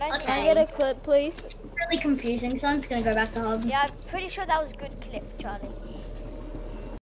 can I get a clip, please? It's really confusing, so I'm just gonna go back to hub. Yeah, I'm pretty sure that was a good clip, Charlie.